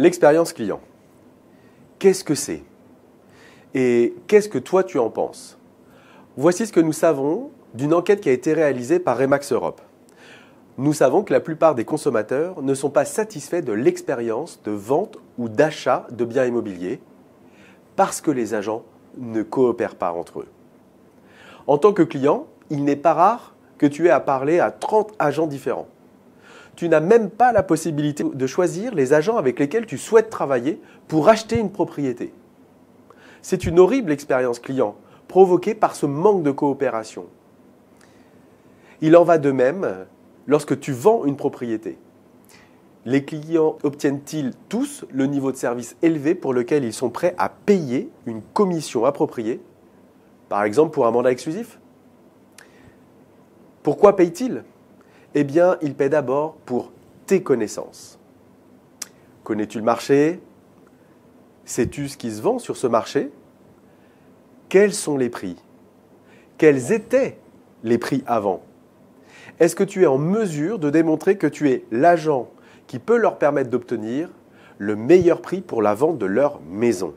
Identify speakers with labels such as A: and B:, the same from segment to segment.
A: L'expérience client. Qu'est-ce que c'est? Et qu'est-ce que toi tu en penses? Voici ce que nous savons d'une enquête qui a été réalisée par Remax Europe. Nous savons que la plupart des consommateurs ne sont pas satisfaits de l'expérience de vente ou d'achat de biens immobiliers parce que les agents ne coopèrent pas entre eux. En tant que client, il n'est pas rare que tu aies à parler à 30 agents différents tu n'as même pas la possibilité de choisir les agents avec lesquels tu souhaites travailler pour acheter une propriété. C'est une horrible expérience client provoquée par ce manque de coopération. Il en va de même lorsque tu vends une propriété. Les clients obtiennent-ils tous le niveau de service élevé pour lequel ils sont prêts à payer une commission appropriée, par exemple pour un mandat exclusif? Pourquoi payent-ils? Eh bien, il paie d'abord pour tes connaissances. Connais-tu le marché? Sais-tu ce qui se vend sur ce marché? Quels sont les prix? Quels étaient les prix avant? Est-ce que tu es en mesure de démontrer que tu es l'agent qui peut leur permettre d'obtenir le meilleur prix pour la vente de leur maison?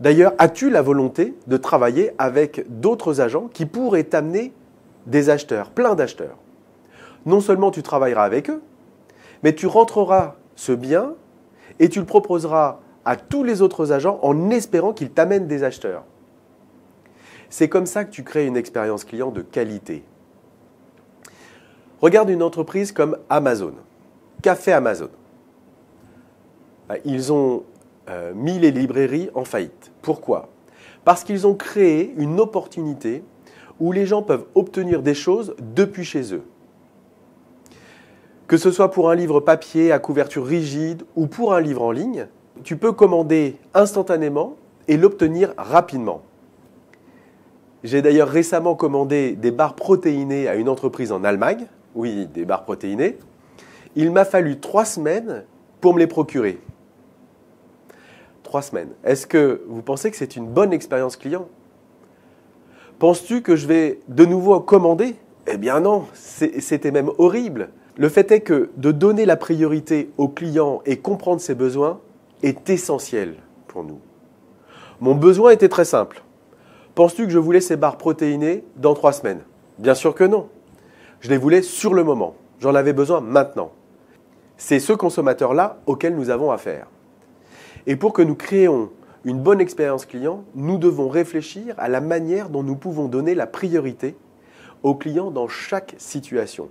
A: D'ailleurs, as-tu la volonté de travailler avec d'autres agents qui pourraient t'amener des acheteurs, plein d'acheteurs. Non seulement tu travailleras avec eux, mais tu rentreras ce bien et tu le proposeras à tous les autres agents en espérant qu'ils t'amènent des acheteurs. C'est comme ça que tu crées une expérience client de qualité. Regarde une entreprise comme Amazon, Café Amazon. Ils ont euh, mis les librairies en faillite. Pourquoi? Parce qu'ils ont créé une opportunité où les gens peuvent obtenir des choses depuis chez eux. Que ce soit pour un livre papier à couverture rigide ou pour un livre en ligne, tu peux commander instantanément et l'obtenir rapidement. J'ai d'ailleurs récemment commandé des barres protéinées à une entreprise en Allemagne. Oui, des barres protéinées. Il m'a fallu trois semaines pour me les procurer. Trois semaines. Est-ce que vous pensez que c'est une bonne expérience client? Penses-tu que je vais de nouveau commander? Eh bien non, c'était même horrible. Le fait est que de donner la priorité au client et comprendre ses besoins est essentiel pour nous. Mon besoin était très simple. Penses-tu que je voulais ces barres protéinées dans trois semaines? Bien sûr que non. Je les voulais sur le moment. J'en avais besoin maintenant. C'est ce consommateur-là auquel nous avons affaire. Et pour que nous créions une bonne expérience client, nous devons réfléchir à la manière dont nous pouvons donner la priorité au client dans chaque situation.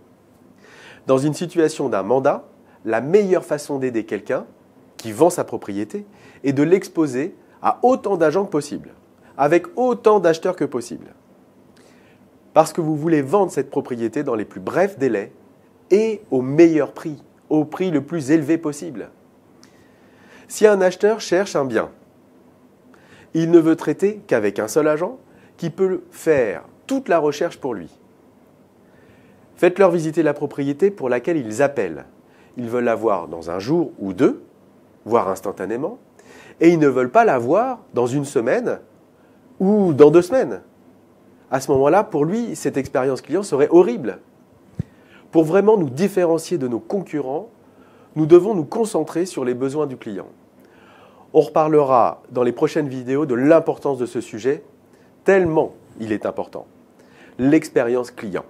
A: Dans une situation d'un mandat, la meilleure façon d'aider quelqu'un qui vend sa propriété est de l'exposer à autant d'agents que possible, avec autant d'acheteurs que possible. Parce que vous voulez vendre cette propriété dans les plus brefs délais et au meilleur prix, au prix le plus élevé possible. Si un acheteur cherche un bien il ne veut traiter qu'avec un seul agent qui peut faire toute la recherche pour lui. Faites-leur visiter la propriété pour laquelle ils appellent. Ils veulent la voir dans un jour ou deux, voire instantanément, et ils ne veulent pas la voir dans une semaine ou dans deux semaines. À ce moment-là, pour lui, cette expérience client serait horrible. Pour vraiment nous différencier de nos concurrents, nous devons nous concentrer sur les besoins du client. On reparlera dans les prochaines vidéos de l'importance de ce sujet, tellement il est important. L'expérience client.